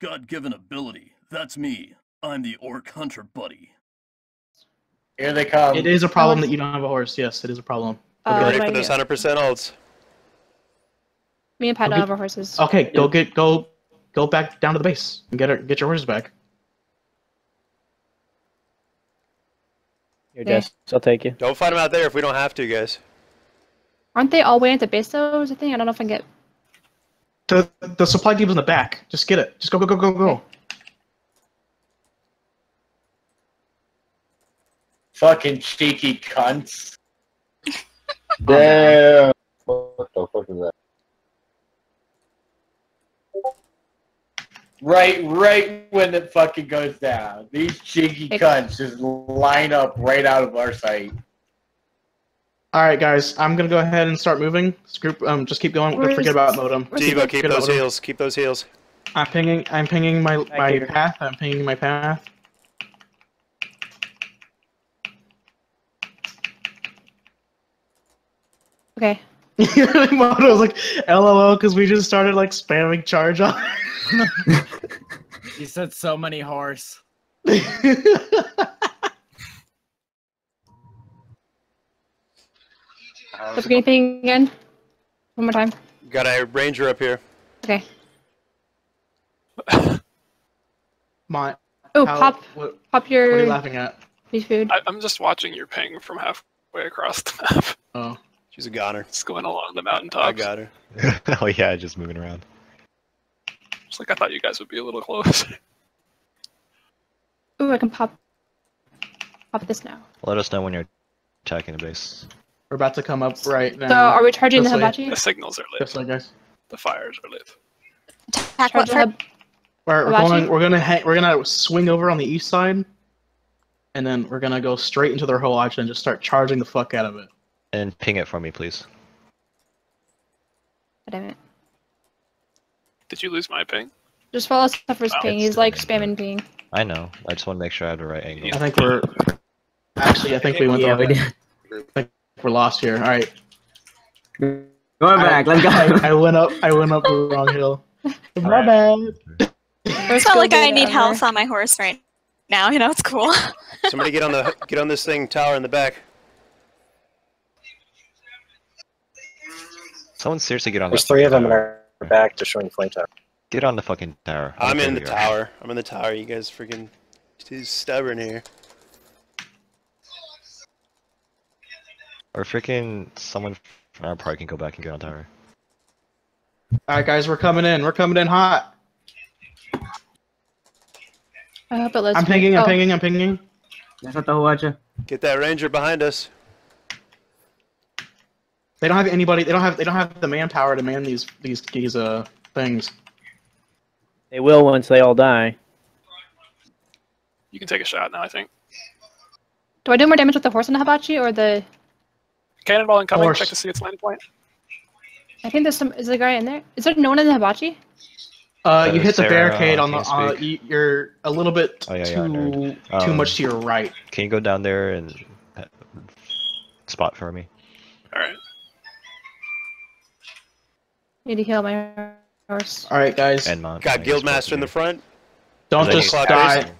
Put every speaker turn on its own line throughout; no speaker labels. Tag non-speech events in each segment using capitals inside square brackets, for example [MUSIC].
God given ability. That's me. I'm the Orc Hunter Buddy.
Here they come.
It is a problem that you don't have a horse. Yes, it is a problem.
Uh,
Get ready for those hundred percent ults.
Me and Pat
Okay.
don't have our horses.
Okay, go get go go back down to the base and get her, get your horses back.
Here,
Okay.
Jess. I'll take you.
Don't fight them out there if we don't have to, guys.
Aren't they all way at the base though? Is the thing? I don't know if I can get.
The the supply depo's in the back. Just get it. Just go go go go go.
Fucking cheeky cunts. [LAUGHS]
Damn. What the fuck is that?
Right, right when it fucking goes down. These cheeky cunts just line up right out of our sight.
All right, guys. I'm gonna go ahead and start moving. Group, um, just keep going.
Where's-
Forget about modem.
Where's
Diva, keep
Forget
those
about it.
heals. Keep those heals.
I'm pinging. I'm pinging my
Back
my
here.
path. I'm pinging my path.
Okay. [LAUGHS]
Moto was like, "LOL," because we just started like spamming charge on.
You [LAUGHS] said so many horse. [LAUGHS]
What's the thing again? One more time.
Got a ranger up here.
Okay. [COUGHS]
My,
Oh,
how-
pop,
What,
pop
what are you laughing at?
beef food.
I, I'm just watching your ping from halfway across the map. [LAUGHS]
Oh,
She's a goner.
It's going along the
I got her. [LAUGHS]
oh yeah, just moving around.
It's like I thought you guys would be a little close. [LAUGHS]
Ooh, I can pop. Pop this now.
Let us know when you're attacking the base.
We're about to come up right now.
So, are we charging the
this way.
hibachi?
the signals are lit.
This way, guys.
The fires are lit.
Attack
Charge
what
the
for?
hib-
We're, we're
Hibachi?
going. We're gonna hang, we're gonna swing over on the east side, and then we're gonna go straight into their hibachi and just start charging the fuck out of it.
And ping it for me, please.
God damn it.
Did you lose my ping?
Just follow Suffer's
Oh,
ping. He's like spamming ping.
I know. I just want to make sure I have the right angle.
I think we're actually. I think we went.
Yeah,
the
we
wrong way. I think we're lost here. All right.
Going back. Let's go.
I, I went up. I went up the wrong hill. [LAUGHS] My
Alright.
bad.
It's not like I need health on my horse right now. You know, it's cool. [LAUGHS]
Somebody get on the get on this thing tower in the back.
Someone seriously get on.
There's three of them in
tower.
our back destroying flame tower.
Get on the fucking tower. I
I'm in the
who you are.
tower. I'm in the tower. You guys freaking too stubborn here.
Or freaking someone from our party can go back and get on tower.
All right, guys, we're coming in. We're coming in hot.
I hope it lets
I'm pinging. I'm
oh,
pinging. I'm pinging.
Get that ranger behind us.
They don't have anybody. They don't have. They don't have the manpower to man these these these uh things.
They will once they all die.
You can take a shot now, I think.
Do I do more damage with the horse and the hibachi or the?
Cannonball incoming.
Horse.
Check to see its landing point.
I think there's some. Is the guy in there? Is there no one in the hibachi?
Uh, you hit the
Sarah,
barricade on the.
you
Uh,
speak?
you, you're a little bit
Oh, yeah, yeah,
too
nerd.
too
Um,
much to your right.
Can you go down there and uh, spot for me?
All right.
Need to heal my horse.
All right, guys.
And mount.
Got guildmaster in the front.
don't just
you?
die.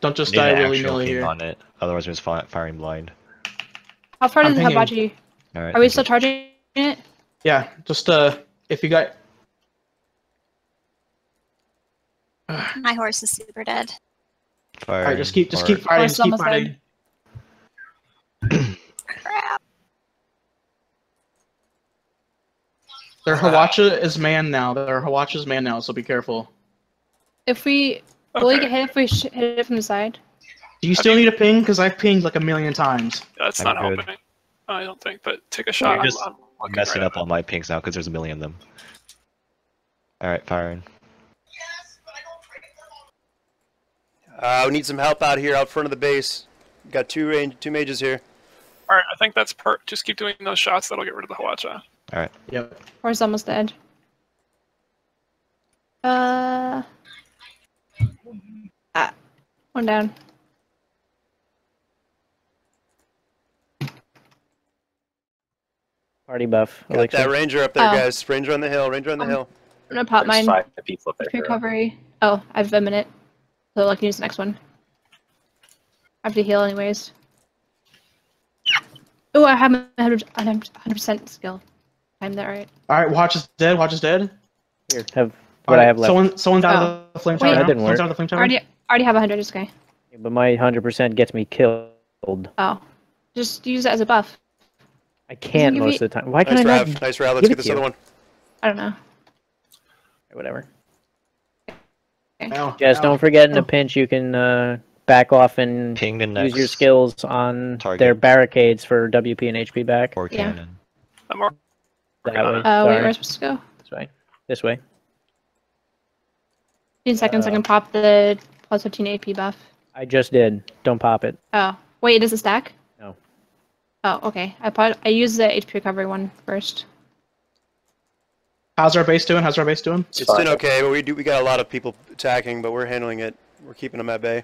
Don't just
Need
die
an
willy
actual
nilly here.
on it. Otherwise, we're just firing blind.
How far
I'm
is the
pinging.
hibachi?
All right.
Are we still charging it?
Yeah, just uh, if you got.
my horse is super dead.
Firing,
All right, just keep just
or-
keep fighting.
Horse
Just keep fighting.
Crap.
Their Hwacha is man now. Their Hwacha's man now, so be careful.
If we will we
Okay.
get hit if we hit it from the side?
Do you still need a ping? Because I've pinged like a million times.
That's
I'm
not
good.
helping. I don't think. But take a shot.
You're
I'm-
just
I'm
messing
right
up all my pings now because there's a million of them. All right, firing.
Uh, we need some help out here, out front of the base. Got two range, two mages here.
All right. I think that's per. Just keep doing those shots. That'll get rid of the Hwacha.
All right.
Yep.
Horse almost dead. Uh. Ah, one down.
Party buff.
Got that ranger up there,
Oh.
guys. Ranger on the hill. Ranger on the
Um,
hill.
I'm gonna pop
There's
mine.
five people up there.
Recovery. Oh, I have a minute. So I can use the next one. I have to heal anyways. Oh, I have a 100 100% skill. I'm that right.
All right, watch is dead. Watch is dead.
Here, have
All
what I have left.
Someone, someone's out of the flame
Wait.
tower.
That
didn't
Someone's
work.
out of the flame tower.
already, already have 100. It's okay.
But my 100% gets me killed.
Oh, just use it as a buff.
I can't
give
most
me-
of the time. Why can
Nice
I not?
Rav. Nice Rav. Let's get this
to
other one.
I don't know.
Whatever.
Ow,
Just
ow.
don't forget in a pinch you can uh, back off and
Ping the
use your skills on
target.
their barricades for WP and HP back.
or
Yeah.
cannon.
I'm all-
That
Uh,
way.
Uh, wait, where am I supposed to go?
This way. This way.
15 seconds, I
Uh,
can pop the plus 15 AP buff.
I just did. Don't pop it.
Oh, wait, does it stack?
No.
Oh, okay. I put, I used the HP recovery one first.
How's our base doing? How's our base doing?
It's doing okay, but we do we got a lot of people attacking, but we're handling it. We're keeping them at bay.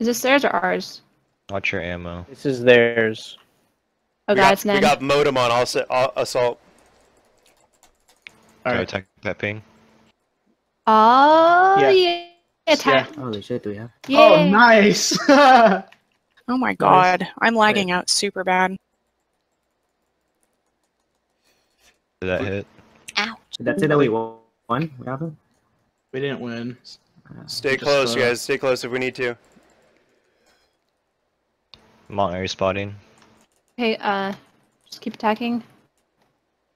Is this theirs or ours?
Watch your ammo.
This is theirs.
Oh
we
god,
got,
it's
we got modem on all all, assault.
All
Go
right.
attack that ping.
Oh,
Yeah.
yeah. Attack.
Holy oh, shit, do we have?
Yeah.
Oh, nice. [LAUGHS]
Oh my god, I'm lagging out super bad.
Did that hit? Ouch.
That's it that we won? What happened?
we didn't win.
Stay
Just,
close, you guys. Stay close if we need to.
Monterey spotting.
Okay, uh, just keep attacking.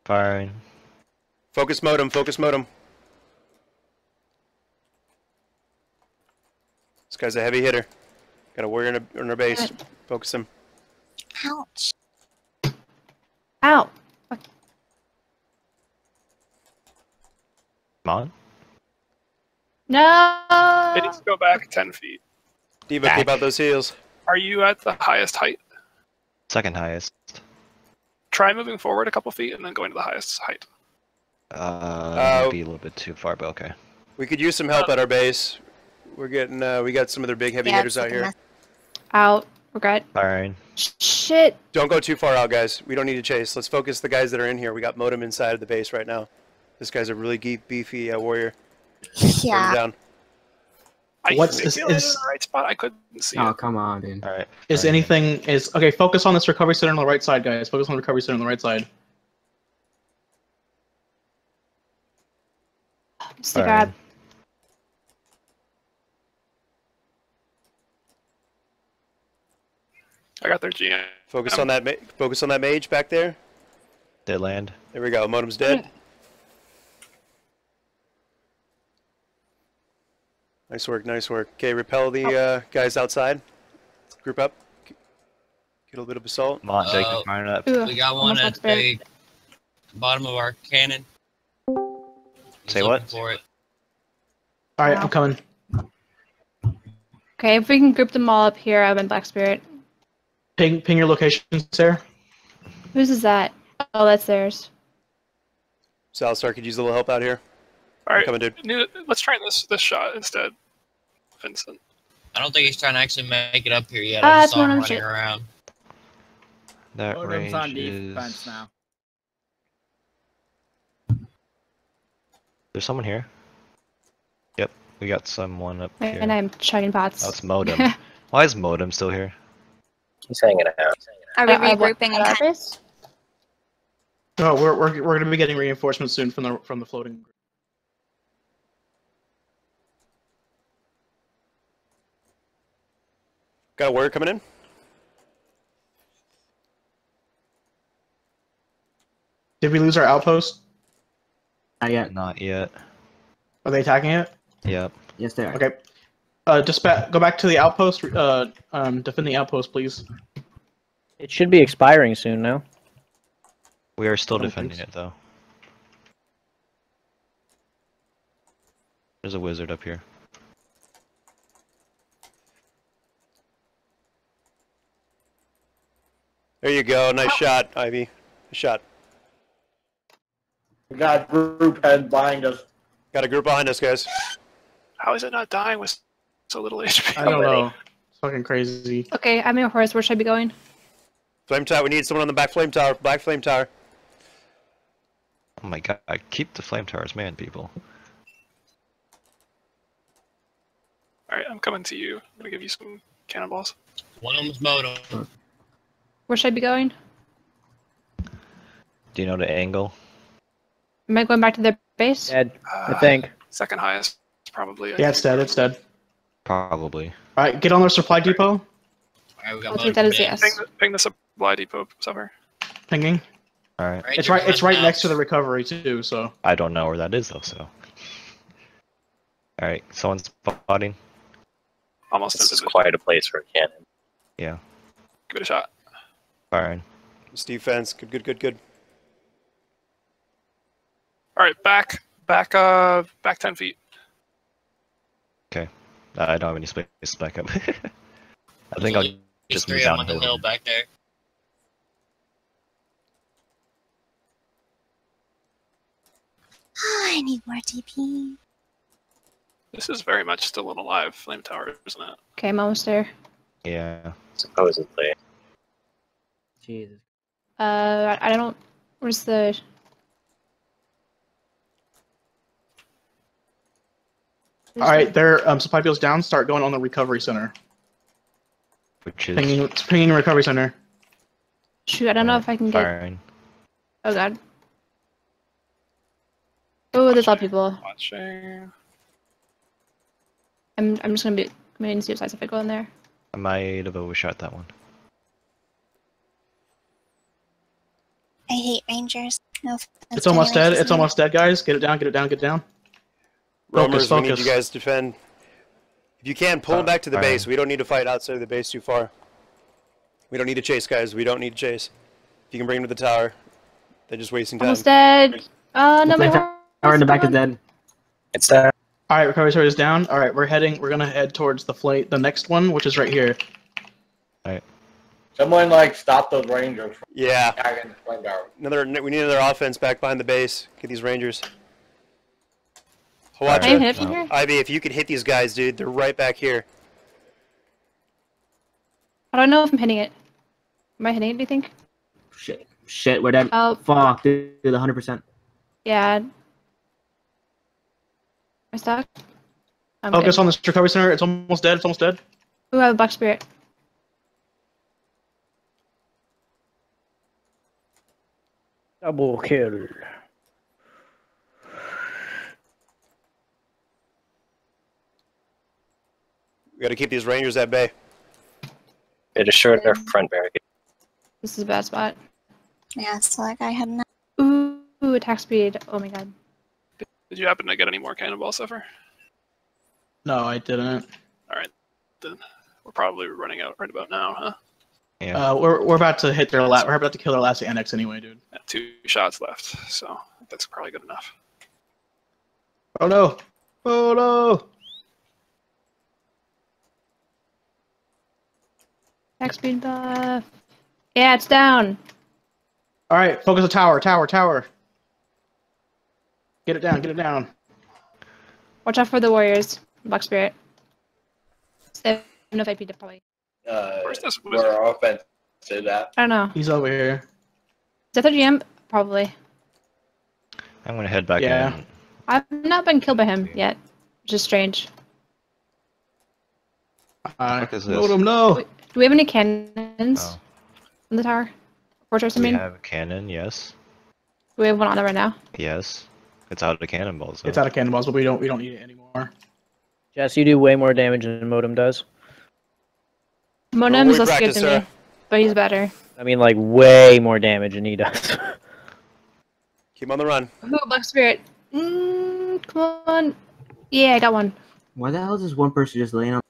Firing.
Focus modem. Focus modem. This guy's a heavy hitter. Got a warrior in, a, in our base. Focus him.
Ouch.
Ow.
Come on.
No.
They need to go back 10 feet.
Diva, keep out those heels.
Are you at the highest height?
Second highest.
Try moving forward a couple feet and then going to the highest height.
Uh,
Uh,
be a little bit too far, but okay.
We could use some help at our base. We're getting, uh, we got some of their big heavy
Yeah,
hitters out
like a
here.
mess.
Out. Regret.
Firing.
Shit.
Don't go too far out, guys. We don't need to chase. Let's focus the guys that are in here. We got modem inside of the base right now. This guy's a really geek, beefy uh, warrior.
Yeah.
down.
I
What's-
think
is-
you
is-
in the right spot. I couldn't see
Oh,
it.
come on, dude.
Alright.
Is
firing.
anything is okay? Focus on this recovery center on the right side, guys. Focus on the recovery center on the right side.
Just a
Firing.
grab.
I got their GM.
Focus on that. Ma- focus on that mage back there.
Dead land.
There we go. Modem's dead. Nice work. Nice work. Okay, repel the uh, guys outside. Group up. Get a little bit of assault.
Mont, take
Uh,
fire up.
We got one at the bottom of our cannon. He's
Say what?
For it.
All right,
Wow.
I'm coming.
Okay, if we can group them all up here, I'm in Black Spirit.
Ping, ping your locations, Sarah.
Whose is that? Oh, that's theirs.
Salazar could you use a little help out here.
All right,
Coming, dude.
new- let's try this this shot instead. Vincent.
I don't think he's trying to actually make it up here yet.
Ah,
I just saw him
one
running
shit.
around.
That
Modem's
range
on
is...
defense now.
There's someone here. Yep, we got someone up here.
And I'm chugging pots.
Oh, it's Modem. [LAUGHS] Why is Modem still here?
He's hanging out.
Are we
what-
regrouping in
at our
time?
No, we're we're we're gonna be getting reinforcements soon from the from the floating. group.
Got a warrior coming in.
Did we lose our outpost?
Not yet.
Not yet.
Are they attacking it?
Yep.
Yes, they are.
Okay. Uh, just ba- go back to the outpost. Uh, um, defend the outpost, please.
It should be expiring soon now.
We are still
I don't think
defending
so.
it though. There's a wizard up here.
There you go. Nice shot, Ivy. Nice shot.
We got a group head behind us.
Got a group behind us, guys.
How is it not dying with it's a little [LAUGHS] HP.
I don't know. It's fucking crazy.
Okay, I'm in horse. Where should I be going?
Flame tower. We need someone on the back flame tower. Black flame tower.
Oh my god! Keep the flame towers, man, people.
All right, I'm coming to you. I'm gonna give you some cannonballs.
One of them's moto.
Where should I be going?
Do you know the angle?
Am I going back to their base?
Dead, I think.
Uh, second highest, probably. I
yeah,
think.
it's dead. It's dead.
Probably.
All right, get on their supply depot.
Alright,
I'll
modem
take that as yes.
Ping the, ping the supply depot somewhere.
Pinging.
All right.
It's right. It's right
house.
next to the recovery too. So
I don't know where that is though. So. All right. Someone's spotting.
Almost
This is quite a place for a cannon.
Yeah.
Give it a shot.
Firing.
Steve Fence. Good, good, good, good.
All right, back, back, uh, back ten feet.
Okay. I don't have any space back up. [LAUGHS] I think I'll just move
down of them on the hill back there.
I need more TP.
This is very much still an alive flame tower, isn't it?
Okay, I'm almost there.
Yeah.
Supposedly.
Jesus.
Uh, I I don't. Where's the?
All right, their um, supply depots down. Start going on the recovery center.
Which is
Pinging. It's pinging recovery center.
Shoot, I don't know if I can get.
firing.
Oh god. Oh, there's a lot of people.
Watching.
I'm I'm just gonna be committing suicide if I go in there.
I might have overshot that one.
I hate rangers. No
It's almost dead. It's almost dead, guys. Get it down. Get it down. Get it down.
Romers, we need you guys to defend. If you can, pull them
Uh,
back to the
fire.
base. We don't need to fight outside of the base too far. We don't need to chase, guys. We don't need to chase. If you can bring them to the tower, they're just wasting time.
Almost dead. Uh, no, my
Flame Tower in the back is dead. It's there.
All right, recovery center is down. All right, we're heading. We're gonna head towards the flight, the next one, which is right here. All right.
Someone like stop those rangers from
Yeah.
attacking the flame tower.
Another. We need another offense back behind the base. Get these rangers.
Can I
Hwacha,
hit from here?
Ivy, if you could hit these guys, dude, they're right back here.
I don't know if I'm hitting it. Am I hitting it? Do you think?
Shit. Shit, we're dead.
Oh,
Fuck, dude, 100%.
yeah. Am I stuck? I'm
Focus
good.
on this recovery center. It's almost dead. It's almost dead.
Ooh, I have a black spirit.
Double kill.
We got to keep these rangers at bay.
It assured our front barricade.
This is a bad spot.
Yeah, so that guy had enough.
Ooh, ooh, attack speed. Oh my god.
Did you happen to get any more cannonball suffer?
No, I didn't.
All right, then we're probably running out right about now, huh?
Yeah.
Uh, we're we're about to hit their last. We're about to kill their last annex anyway, dude.
Yeah, two shots left, so that's probably good enough.
Oh no! Oh no!
Attack speed buff. Yeah, it's down.
All right, focus the tower. Tower. Tower. Get it down. Get it down.
Watch out for the warriors. Black spirit. They have enough AP to probably.
Uh,
Where's this
where our offense did that.
I don't know.
He's over here.
Is that the GM? Probably.
I'm gonna head back
Yeah.
in.
I've not been killed by him yet, which is strange.
Uh,
Fuck this?
him, no.
Do we have any cannons
Oh.
in the tower? Fortress, I mean?
We
mean.
have a cannon. Yes.
Do we have one on there right now?
Yes. It's out of cannonballs. Though.
It's out of cannonballs, but we don't we don't need it anymore.
Jess, you do way more damage than Modem does.
Monem
we
is less good than
Sarah.
me, but he's better.
I mean, like, way more damage than he does. [LAUGHS]
Keep on the run.
Ooh, Black Spirit. Mm, come on. Yeah, I got one.
Why the hell is this one person just laying on?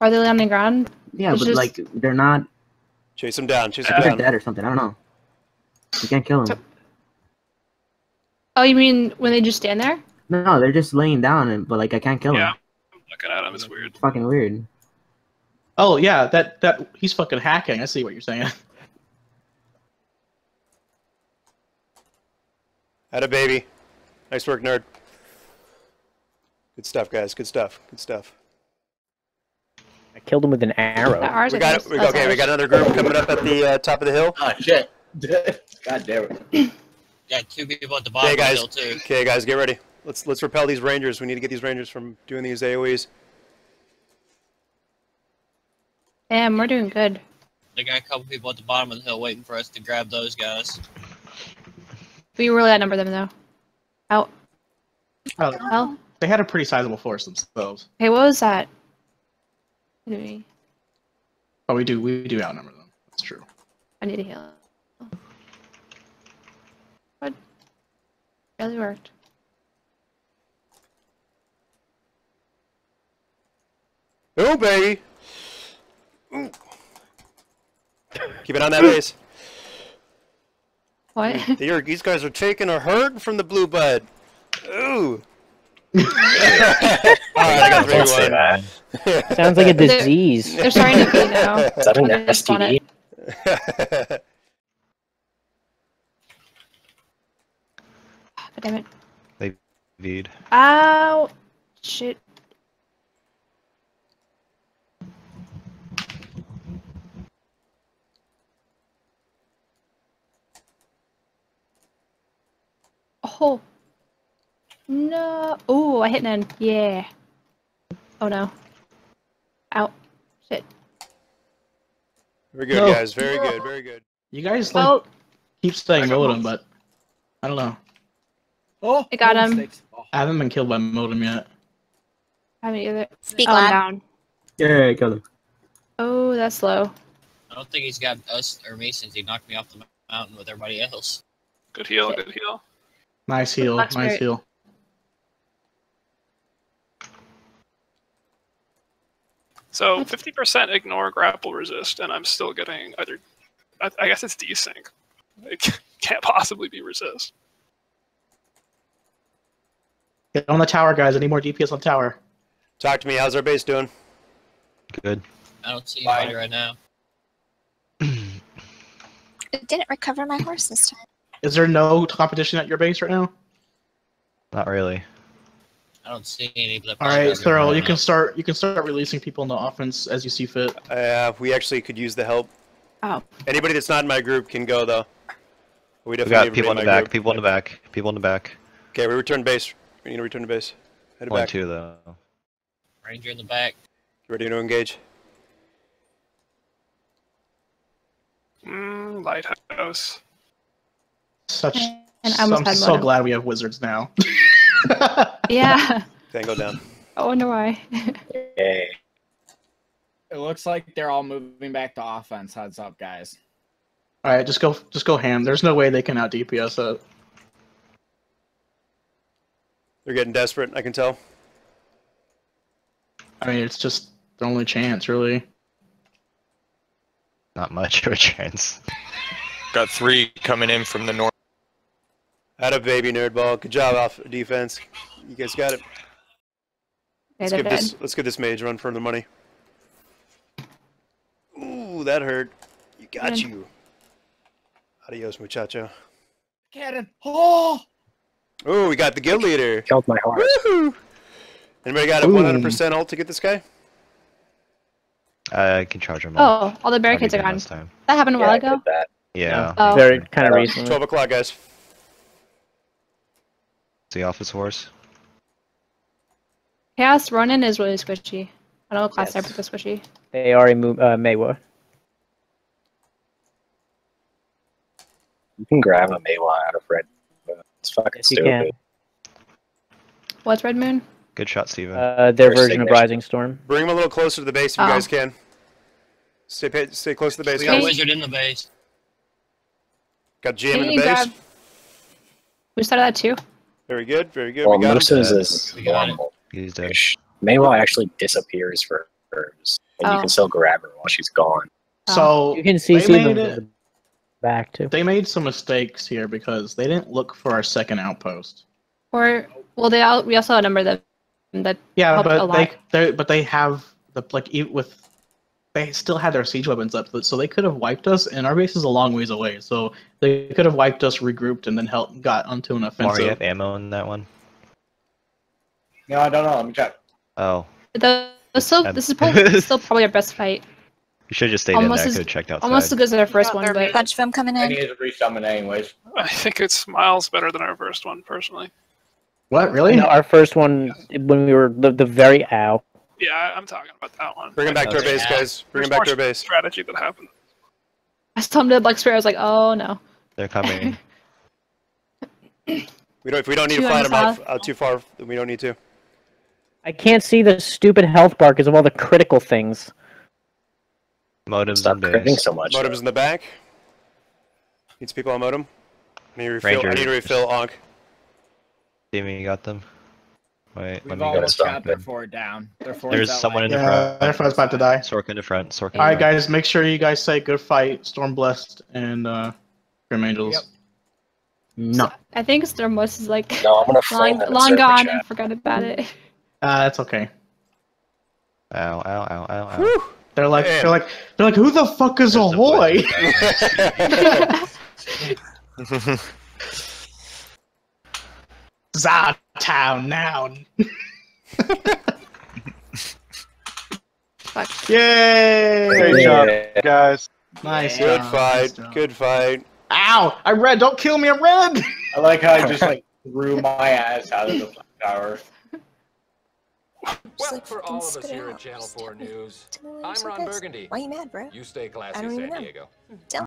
Are they on the ground?
Yeah,
It's
but
just-
like, they're not.
Chase them down. Chase them
They're
down.
dead or something. I don't know. You can't kill them.
Oh, you mean when they just stand there?
No, they're just laying down, and but like I can't kill
Yeah,
them.
I'm looking at him. It's weird.
It's fucking weird.
Oh yeah, that that he's fucking hacking. I see what you're saying.
Had a baby. Nice work, nerd. Good stuff, guys. Good stuff. Good stuff.
I killed him with an arrow.
That ours,
We got it. We, okay, we got another group coming up at the uh, top of the hill.
Oh shit! [LAUGHS] God damn it!
Got two people at the bottom
Okay,
of the
guys.
hill too.
Okay, guys, get ready. Let's let's repel these rangers. We need to get these rangers from doing these AOE's.
Damn, we're doing good.
They got a couple people at the bottom of the hill waiting for us to grab those guys.
We really outnumber them though. Out.
Oh,
Hell.
they had a pretty sizable force themselves.
Hey, what was that? Anyway,
But oh, we do we do outnumber them. That's true.
I need a heal. What? Really worked.
Oh baby. Ooh. Keep it on that [LAUGHS] base.
What?
They are- these guys are taking a hurt from the blue bud. Ooh. Alright, I got
Don't say
3-1. [LAUGHS]
Sounds like a
They're-
disease.
They're starting to be now. [LAUGHS]
Is that an
I just want it. God damn it.
They V'd.
Ow! Shit. Oh. No. Oh, I hit an end. Yeah. Oh no. Out. Shit.
Very good,
No.
guys. Very good. Very good.
You guys like
Well,
keep saying modem, but I don't know.
Oh,
I got
no
him.
mistakes. Oh,
I haven't been killed by modem yet.
I haven't either.
Speak
oh, I'm
loud.
down.
Yeah, I got him.
Oh, that's low.
I don't think he's got us or me since he knocked me off the mountain with everybody else.
Good heal, good heal.
Nice heal,
That's
nice
great.
heal.
So 50% ignore grapple resist, and I'm still getting either. I, I guess it's desync. It [LAUGHS] can't possibly be resist.
Get on the tower, guys. I need more DPS on tower.
Talk to me. How's our base doing?
Good.
I don't see
Bye.
anybody right now. [CLEARS THROAT]
It didn't recover my horse this time.
Is there no competition at your base right now?
Not really.
I don't see any. But
All right, Thuro, you can start. You can start releasing people in the offense as you see fit.
Uh, we actually could use the help.
Oh.
Anybody that's not in my group can go though. We
We
definitely
got people in the
everybody
back. People in the back. People in the back.
Okay, we return base. We need to return to base. Head
Only
back.
two though.
Ranger in the back.
You Ready to engage?
Mm, lighthouse.
Such.
And I almost
I'm
had
so glad we have wizards now. [LAUGHS]
Yeah. [LAUGHS]
Then go down.
I wonder why.
It looks like they're all moving back to offense. Heads up, guys.
All right, just go, just go ham. There's no way they can out DPS it.
They're getting desperate. I can tell.
I mean, it's just the only chance, really.
Not much of a chance.
Got three coming in from the north.
Out of baby nerdball. Good job off defense. You guys got it. Let's
they're
give this. Let's give this mage run for the money. Ooh, that hurt. You got
Good.
you. Adios, muchacho.
Cannon. Oh!
Ooh, we got the guild leader.
Killed my heart.
Woohoo! Anybody got a 100% ult to get this guy?
Uh, I can charge them all.
Oh, all the barricades are gone.
did last time.
That happened a while ago.
Yeah.
Oh.
Very kind of uh, recently.
12 o'clock, guys.
See off his horse.
Chaos Ronin is really squishy. I don't know what class
Yes.
type is squishy.
They already moved. Uh, Maehwa.
You can grab a Maehwa out of red. It's fucking
Yes,
stupid.
What's Red Moon?
Good shot, Steven.
Uh, their
Their
version of. Rising Storm.
Bring him a little closer to the base if you
Oh.
guys can. Stay, pa- stay close to the base,
We got a
guys.
wizard in the base.
Got Jam
Can
in the base.
grab- We started that too.
Very good, very good.
Well,
we got him.
Uh, is
We got it.
normal.
He's dead.
Maehwa actually disappears for hers, and you
Oh.
can still grab her while she's gone.
Oh.
So
You can
see
CC them to
it.
back too.
They made some mistakes here because they didn't look for our second outpost.
Or well, they all, we also outnumber them. That
Yeah,
helped a
but
lot.
they they but they have the like e- with they still had their siege weapons up, so they could have wiped us. And our base is a long ways away, so they could have wiped us, regrouped, and then helped got onto an offensive.
Mario, you have ammo in that one?
No, I don't know. Let me check.
Oh.
the, the still, this is probably, [LAUGHS] still probably our best fight.
You should have just stayed
Almost
in there. I
as-
could have checked outside.
Almost as good as our first one, but
bunch of them coming
I
in.
need to resummon anyways.
I think it's miles better than our first one, personally.
What really?
No, our first one when we were the, the very ow.
Yeah, I'm talking about that one.
Bring him back to our base, guys. Bring
There's
him back to our base.
strategy that happened.
I stumbled at Black Spirit. I was like, oh no.
They're coming. [LAUGHS]
We don't. If we don't need to
Two on
fly them out, out too far, then we don't need to.
I can't see the stupid health bar because of all the critical things.
Modems
Stop critting so much.
Modems in the back. Needs people on modem. I need to refill. I need to refill Onk.
Steamy got them. Wait,
We've
let me
almost
stop
got their
them.
fort down. Their fort's
There's
out
someone in
like-
the
Yeah,
front.
their front's about to die.
Sork in the front. Sork in the
right,
front.
guys, make sure you guys say good fight, Storm Blessed, and uh, Grim Angels.
Yep.
No,
I think Stormwest is like
No, I'm gonna
long,
frame that in
long gone
chat.
and forgot about it.
uh, that's okay.
Ow, ow, ow, ow, ow.
They're like,
Man.
they're like, they're like, who the fuck is
There's a
Ahoy? [LAUGHS] Zatown now. Yay!
Great job, guys.
Nice.
Good
job,
fight.
nice job.
Good fight.
Ow! I read. Don't kill me. I read.
I like how I just [LAUGHS] like threw my ass out of the flat tower.
Well, for all of us here at Channel 4 News, I'm Ron Burgundy.
Why are you mad, bro?
You stay classy,
I don't even
San
know.
Diego.
Tell